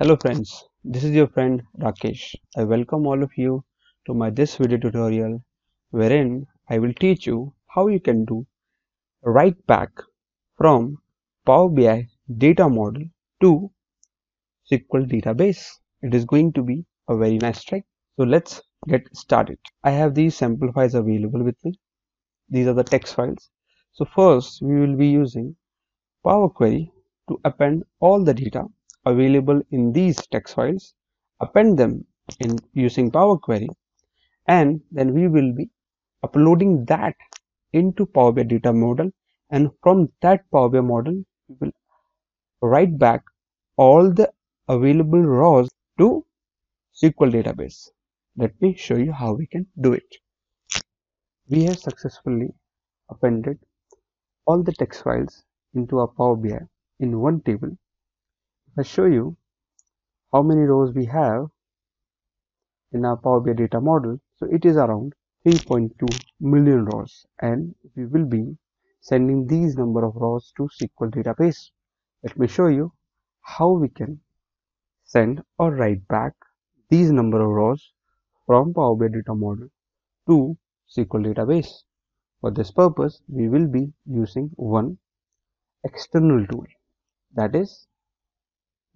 Hello friends, this is your friend Rakesh. I welcome all of you to my this video tutorial wherein I will teach you how you can do write back from Power BI data model to SQL database. It is going to be a very nice trick. So let's get started. I have these sample files available with me. These are the text files. So first we will be using Power Query to append all the data available in these text files, append them in using Power Query, and then we will be uploading that into Power BI data model and from that Power BI model we will write back all the available rows to SQL database. Let me show you how we can do it. We have successfully appended all the text files into our Power BI in one table I show you how many rows we have in our Power BI data model. So it is around 3.2 million rows and we will be sending these number of rows to SQL database. Let me show you how we can send or write back these number of rows from Power BI data model to SQL database. For this purpose, we will be using one external tool that is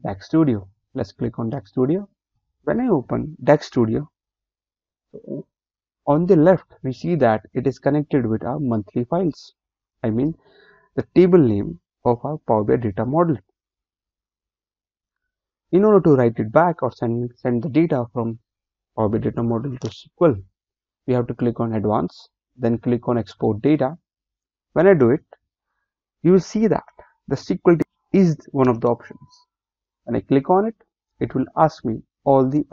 DAX Studio. Let's click on DAX Studio. When I open DAX Studio, on the left we see that it is connected with our monthly files. I mean the table name of our Power BI data model. In order to write it back or send, send the data from Power BI data model to SQL, we have to click on Advanced, then click on Export Data. When I do it, you will see that the SQL is one of the options when I click on it it will ask me all the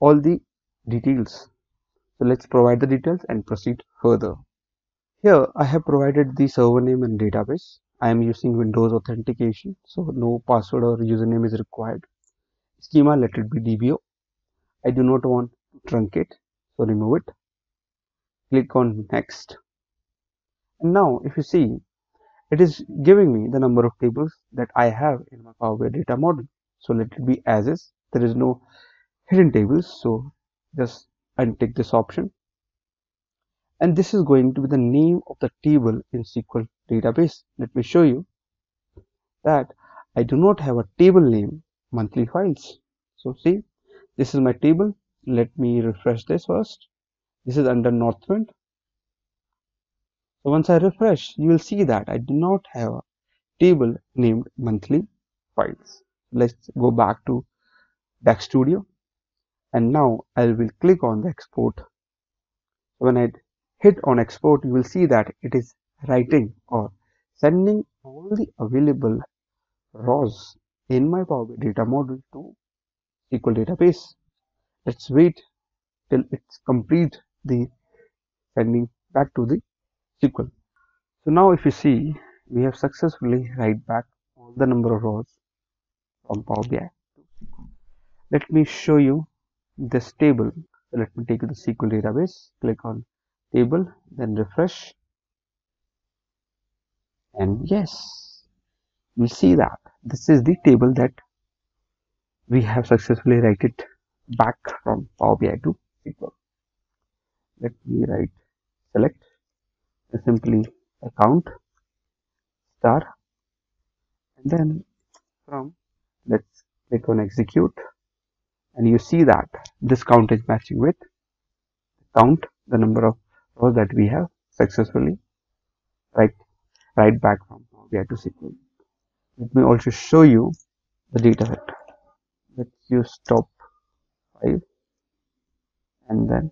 all the details. So let's provide the details and proceed further. Here I have provided the server name and database. I am using Windows authentication so no password or username is required. Schema let it be DBO I do not want to truncate so remove it. Click on next. And now if you see it is giving me the number of tables that I have in my Power BI data model. So let it be as is. There is no hidden tables. So just untick this option. And this is going to be the name of the table in SQL database. Let me show you that I do not have a table name monthly files. So see, this is my table. Let me refresh this first. This is under Northwind so once I refresh, you will see that I do not have a table named monthly files. Let's go back to DAX Studio and now I will click on the export. When I hit on export, you will see that it is writing or sending all the available rows in my Power BI data model to SQL database. Let's wait till it's complete the sending back to the SQL. So now if you see, we have successfully write back all the number of rows from Power BI Let me show you this table. So let me take the SQL database, click on table, then refresh. And yes, you see that this is the table that we have successfully write it back from Power BI to SQL. Let me write select simply account star and then from let's click on execute and you see that this count is matching with count the number of rows that we have successfully right right back from BI to SQL. Let me also show you the data set. Let's use top 5 and then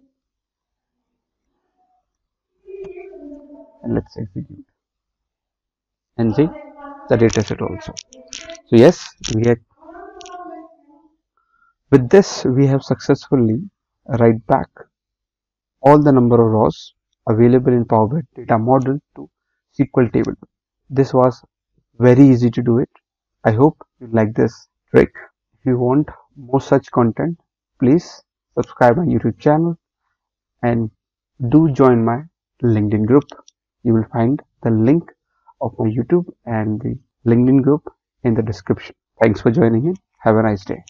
and let's execute. And see the data set also. So yes we have with this we have successfully write back all the number of rows available in Power BI data model to SQL table. This was very easy to do it. I hope you like this trick. If you want more such content please subscribe my YouTube channel and do join my LinkedIn group you will find the link of my YouTube and the LinkedIn group in the description. Thanks for joining in. Have a nice day.